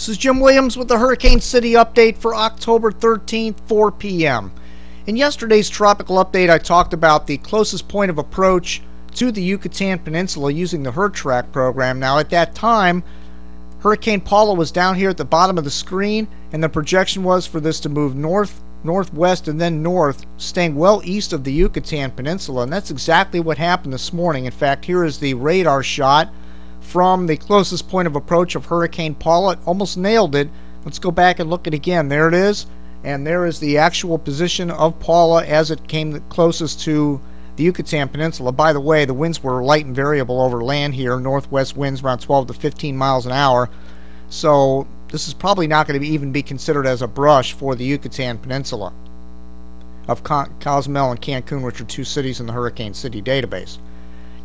This is Jim Williams with the Hurricane City update for October 13th, 4 p.m. In yesterday's tropical update, I talked about the closest point of approach to the Yucatan Peninsula using the HurTrak program. Now, at that time, Hurricane Paula was down here at the bottom of the screen, and the projection was for this to move north, northwest, and then north, staying well east of the Yucatan Peninsula. And that's exactly what happened this morning. In fact, here is the radar shot from the closest point of approach of Hurricane Paula. Almost nailed it. Let's go back and look at it again. There it is. And there is the actual position of Paula as it came closest to the Yucatan Peninsula. By the way, the winds were light and variable over land here. Northwest winds around 12 to 15 miles an hour. So this is probably not going to be, even be considered as a brush for the Yucatan Peninsula of Cozumel and Cancun, which are two cities in the Hurricane City database.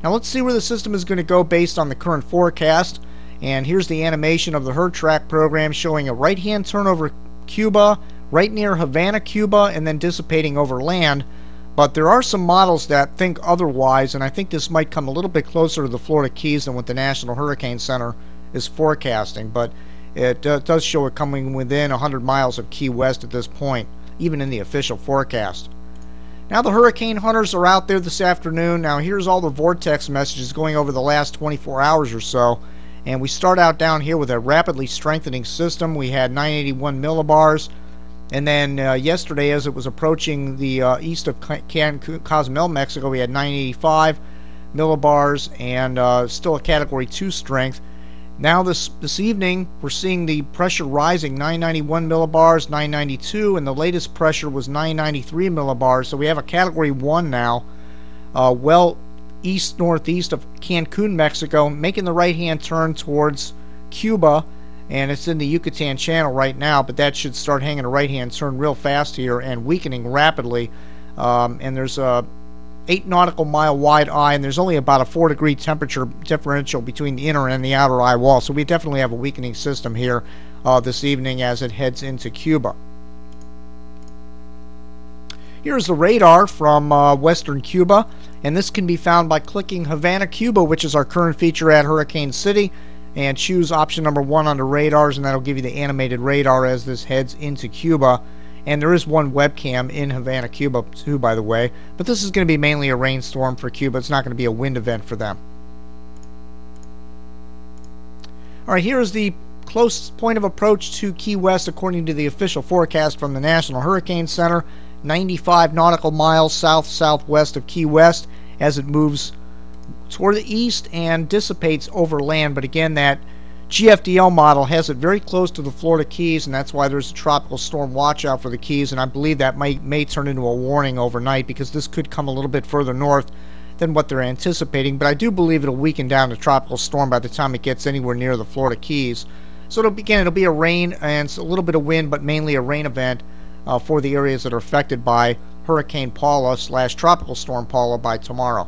Now let's see where the system is going to go based on the current forecast. And here's the animation of the HurTrak program showing a right-hand turn over Cuba, right near Havana, Cuba, and then dissipating over land. But there are some models that think otherwise, and I think this might come a little bit closer to the Florida Keys than what the National Hurricane Center is forecasting. But it uh, does show it coming within 100 miles of Key West at this point, even in the official forecast. Now the hurricane hunters are out there this afternoon. Now here's all the vortex messages going over the last 24 hours or so. And we start out down here with a rapidly strengthening system. We had 981 millibars. And then uh, yesterday, as it was approaching the uh, east of Cancun, Cozumel, Mexico, we had 985 millibars and uh, still a Category 2 strength. Now this this evening we're seeing the pressure rising 991 millibars 992 and the latest pressure was 993 millibars. So we have a category 1 now uh, well east northeast of Cancun Mexico making the right hand turn towards Cuba and it's in the Yucatan channel right now but that should start hanging a right hand turn real fast here and weakening rapidly. Um, and there's a 8 nautical mile wide eye, and there's only about a 4 degree temperature differential between the inner and the outer eye wall. So we definitely have a weakening system here uh, this evening as it heads into Cuba. Here's the radar from uh, western Cuba, and this can be found by clicking Havana, Cuba, which is our current feature at Hurricane City, and choose option number one on the radars, and that'll give you the animated radar as this heads into Cuba. And there is one webcam in Havana, Cuba, too, by the way. But this is going to be mainly a rainstorm for Cuba. It's not going to be a wind event for them. All right, here is the close point of approach to Key West according to the official forecast from the National Hurricane Center. 95 nautical miles south-southwest of Key West as it moves toward the east and dissipates over land. But again, that GFDL model has it very close to the Florida Keys, and that's why there's a tropical storm watch out for the Keys. And I believe that may, may turn into a warning overnight because this could come a little bit further north than what they're anticipating. But I do believe it'll weaken down to tropical storm by the time it gets anywhere near the Florida Keys. So it'll begin. It'll be a rain and a little bit of wind, but mainly a rain event uh, for the areas that are affected by Hurricane Paula slash Tropical Storm Paula by tomorrow.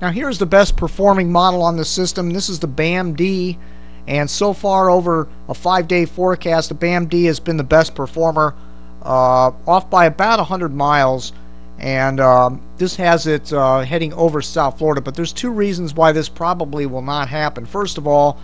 Now here's the best performing model on the system. This is the BAM-D and so far over a five-day forecast the BAM-D has been the best performer uh, off by about 100 miles and um, this has it uh, heading over South Florida but there's two reasons why this probably will not happen. First of all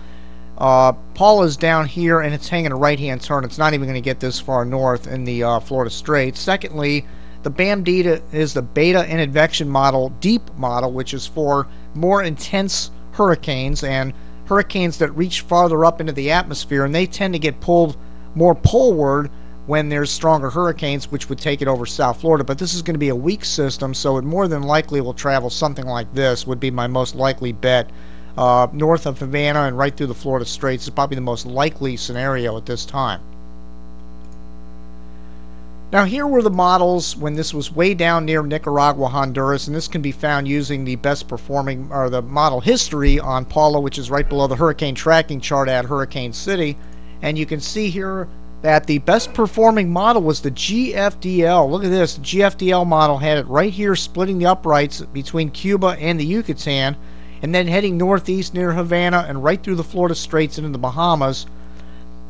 uh, Paul is down here and it's hanging a right hand turn. It's not even going to get this far north in the uh, Florida Straits. Secondly the BAM-D is the beta and advection model, deep model, which is for more intense hurricanes and hurricanes that reach farther up into the atmosphere, and they tend to get pulled more poleward when there's stronger hurricanes, which would take it over South Florida. But this is going to be a weak system, so it more than likely will travel something like this, would be my most likely bet. Uh, north of Havana and right through the Florida Straits is probably the most likely scenario at this time. Now here were the models when this was way down near Nicaragua, Honduras, and this can be found using the best performing, or the model history on Paula, which is right below the hurricane tracking chart at Hurricane City. And you can see here that the best performing model was the GFDL. Look at this, the GFDL model had it right here splitting the uprights between Cuba and the Yucatan, and then heading northeast near Havana and right through the Florida Straits into the Bahamas.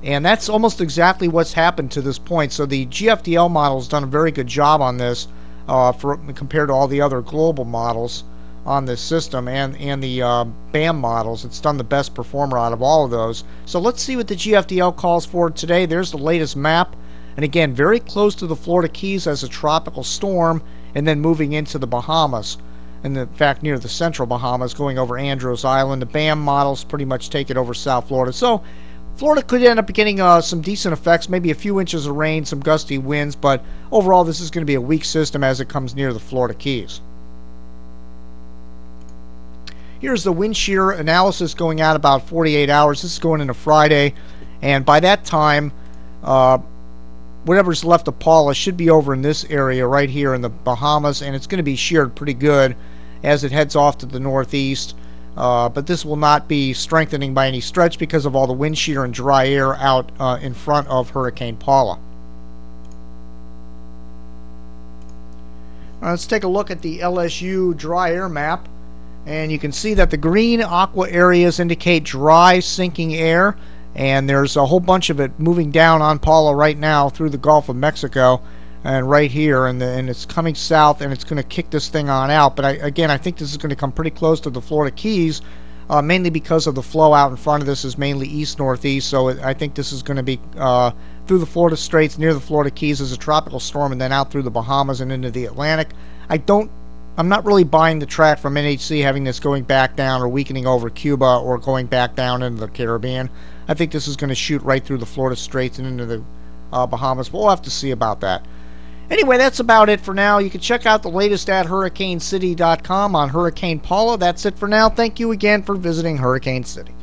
And that's almost exactly what's happened to this point. So the GFDL model has done a very good job on this uh, for compared to all the other global models on this system and and the uh, BAM models. It's done the best performer out of all of those. So let's see what the GFDL calls for today. There's the latest map, and again, very close to the Florida Keys as a tropical storm, and then moving into the Bahamas. And in fact, near the central Bahamas, going over Andros Island. The BAM models pretty much take it over South Florida. So Florida could end up getting uh, some decent effects, maybe a few inches of rain, some gusty winds, but overall, this is going to be a weak system as it comes near the Florida Keys. Here's the wind shear analysis going out about 48 hours. This is going into Friday, and by that time, uh, whatever's left of Paula should be over in this area right here in the Bahamas, and it's going to be sheared pretty good as it heads off to the northeast. Uh, but this will not be strengthening by any stretch because of all the wind shear and dry air out uh, in front of Hurricane Paula. let's take a look at the LSU dry air map. And you can see that the green aqua areas indicate dry sinking air. And there's a whole bunch of it moving down on Paula right now through the Gulf of Mexico and right here and, the, and it's coming south and it's going to kick this thing on out but I, again I think this is going to come pretty close to the Florida Keys uh, mainly because of the flow out in front of this is mainly east northeast so it, I think this is going to be uh, through the Florida Straits near the Florida Keys as a tropical storm and then out through the Bahamas and into the Atlantic I don't I'm not really buying the track from NHC having this going back down or weakening over Cuba or going back down into the Caribbean. I think this is going to shoot right through the Florida Straits and into the uh, Bahamas. But we'll have to see about that. Anyway, that's about it for now. You can check out the latest at HurricaneCity.com on Hurricane Paula. That's it for now. Thank you again for visiting Hurricane City.